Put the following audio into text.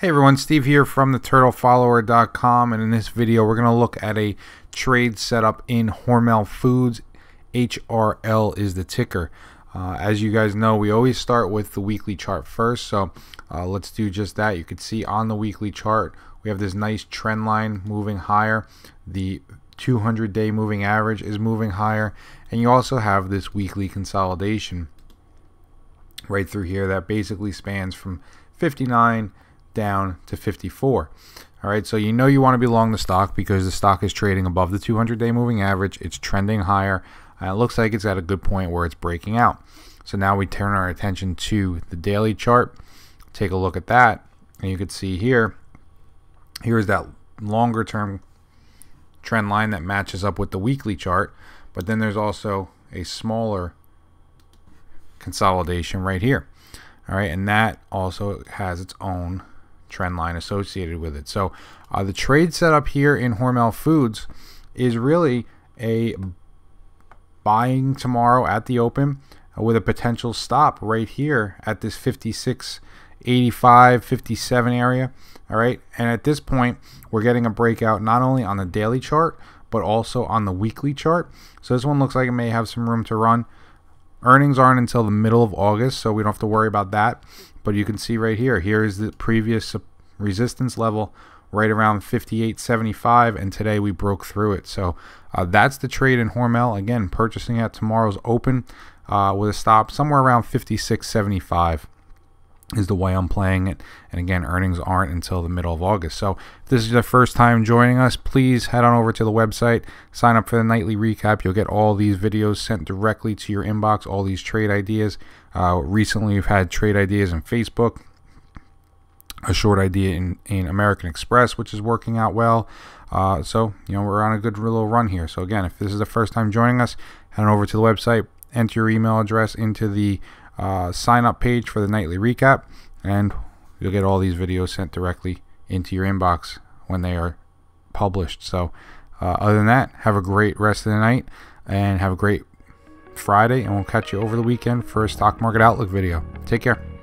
Hey everyone, Steve here from theturtlefollower.com and in this video we're going to look at a trade setup in Hormel Foods. HRL is the ticker. Uh, as you guys know, we always start with the weekly chart first, so uh, let's do just that. You can see on the weekly chart we have this nice trend line moving higher. The 200 day moving average is moving higher, and you also have this weekly consolidation right through here that basically spans from 59 down to 54. All right, so you know you want to be long the stock because the stock is trading above the 200 day moving average. It's trending higher. And it looks like it's at a good point where it's breaking out. So now we turn our attention to the daily chart. Take a look at that. And you can see here, here's that longer term trend line that matches up with the weekly chart. But then there's also a smaller consolidation right here. All right, and that also has its own trend line associated with it. So uh, the trade setup here in Hormel Foods is really a buying tomorrow at the open with a potential stop right here at this 56 85 57 area. All right? And at this point we're getting a breakout not only on the daily chart but also on the weekly chart. So this one looks like it may have some room to run earnings aren't until the middle of August so we don't have to worry about that but you can see right here, here is the previous resistance level right around 58.75 and today we broke through it. So uh, that's the trade in Hormel. Again, purchasing at tomorrow's open uh, with a stop somewhere around 56.75 is the way I'm playing it. And again, earnings aren't until the middle of August. So if this is your first time joining us, please head on over to the website, sign up for the nightly recap. You'll get all these videos sent directly to your inbox, all these trade ideas. Uh, recently, we've had trade ideas in Facebook, a short idea in, in American Express, which is working out well. Uh, so, you know, we're on a good little run here. So, again, if this is the first time joining us, head on over to the website, enter your email address into the uh, sign up page for the nightly recap, and you'll get all these videos sent directly into your inbox when they are published. So, uh, other than that, have a great rest of the night and have a great Friday, and we'll catch you over the weekend for a stock market outlook video. Take care.